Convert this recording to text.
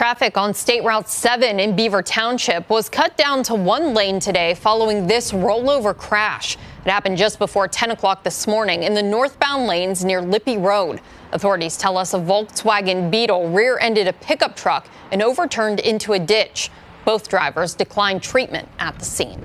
Traffic on State Route 7 in Beaver Township was cut down to one lane today following this rollover crash. It happened just before 10 o'clock this morning in the northbound lanes near Lipkey Road. Authorities tell us a Volkswagen Beetle rear ended a pickup truck and overturned into a ditch. Both drivers declined treatment at the scene.